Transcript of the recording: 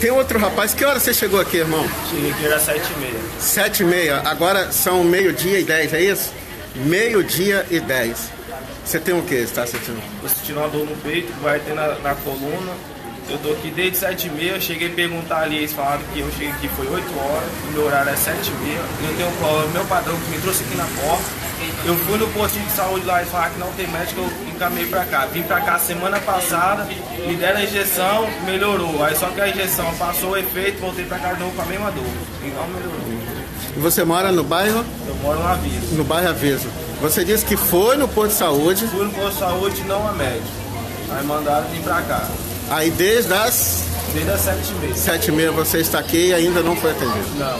Tem outro rapaz. Que hora você chegou aqui, irmão? Cheguei aqui era sete e meia. Sete e meia. Agora são meio-dia e dez, é isso? Meio-dia e dez. Você tem o que está sentindo? Tô sentindo uma dor no peito, vai ter na, na coluna. Eu tô aqui desde sete e meia, cheguei a perguntar ali, eles falaram que eu cheguei aqui foi 8 horas, o meu horário é sete e meia. Eu tenho o meu padrão que me trouxe aqui na porta. Eu fui no postinho de saúde lá e falaram que não tem médico, eu encaminhei pra cá. Vim pra cá semana passada, me deram a injeção, melhorou. Aí só que a injeção passou o efeito, voltei pra cá de novo com a mesma dor. E não melhorou. E você mora no bairro? Eu moro no aviso. No bairro Aviso. Você disse que foi no posto de saúde, Fui no posto de saúde não a médico. Aí mandaram vir pra cá. Aí desde as Desde as sete e meia. sete e meia você está aqui e ainda não foi atendido. Não.